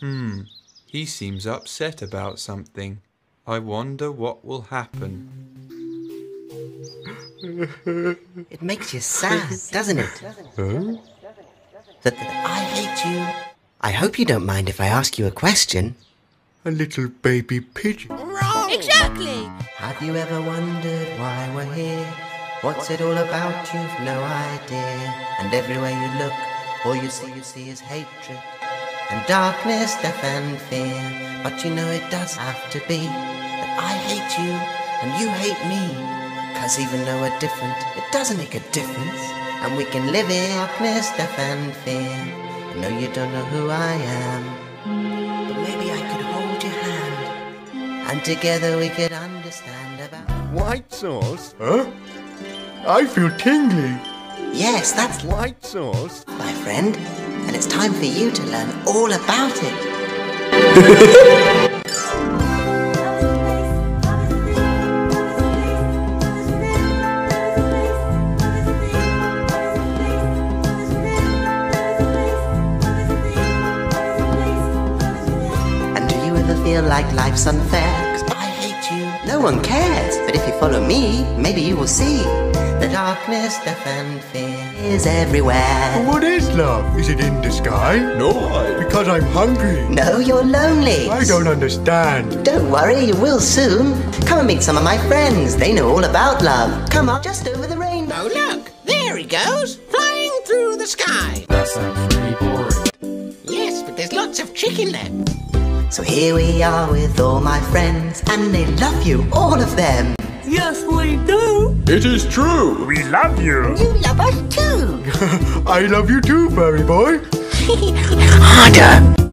Hmm, he seems upset about something. I wonder what will happen. It makes you sad, doesn't it? That, that I hate you. I hope you don't mind if I ask you a question. A little baby pigeon. Wrong! Exactly. Have you ever wondered why we're here? What's it all about? You've no idea. And everywhere you look, all you see, you see is hatred and darkness, death and fear. But you know it does have to be that I hate you and you hate me. Cause even though we're different, it doesn't make a difference. And we can live in darkness, death and fear. I know you don't know who I am, but maybe I could hold your hand. And together we could understand about. White sauce? Huh? I feel tingly. Yes, that's White sauce? my friend, and it's time for you to learn all about it. And do you ever feel like life's unfair? No one cares. But if you follow me, maybe you will see the darkness, death, and fear is everywhere. What is love? Is it in the sky? No, I. Because I'm hungry. No, you're lonely. I don't understand. Don't worry, you will soon. Come and meet some of my friends. They know all about love. Come on, just over the rainbow. Oh, look, there he goes, flying through the sky. That sounds pretty boring. Yes, but there's lots of chicken there. So here we are with all my friends, and they love you, all of them. Yes, we do. It is true. We love you. You love us too. I love you too, furry boy. Harder.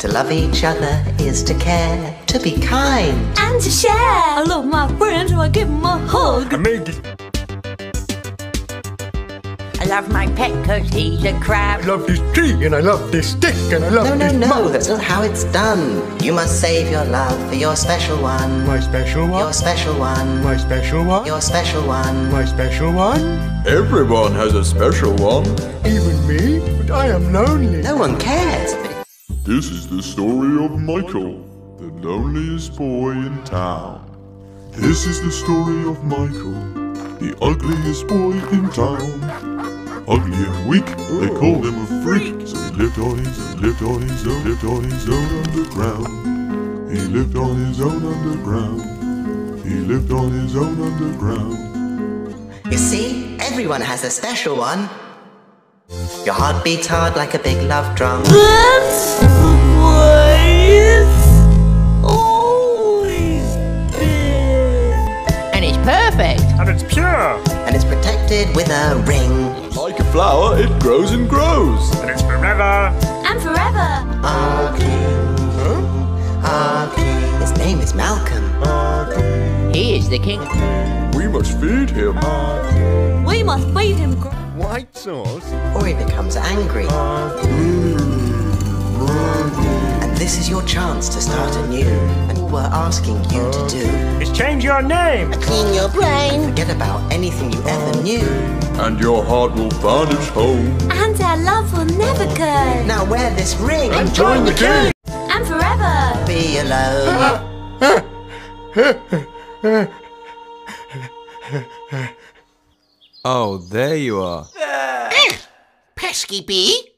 To love each other is to care, to be kind. And to share. I love my friends, so I give them a hug. I made this. I love my pet cause he's a crab. I love this tree, and I love this stick, and I love No, no, this no, mouse. that's not how it's done. You must save your love for your special one. My special one? Your special one. My special one. Your special one. My special one. Everyone has a special one. Even me, but I am lonely. No one cares. This is the story of Michael, the loneliest boy in town. This is the story of Michael, the ugliest boy in town. Ugly and weak, they called him a freak. So he lived on his, own, lived on his own, lived on his own underground. He lived on his own underground. He lived on his own underground. you see, everyone has a special one. Your heart beats hard like a big love drum. That's why perfect. And it's pure. And it's protected with a ring. Like a flower, it grows and grows. And it's forever. And forever. Our king. Our king. His name is Malcolm. He is the king. We must feed him. We must feed him. White sauce. Or he becomes angry. And this is your chance to start anew. And all we're asking you to do. Is change your name. Clean your brain. Forget about anything you ever knew. And your heart will find its home. And our love will never go. Now wear this ring. And join the king. And forever. Be alone. Oh, there you are. Pesky bee.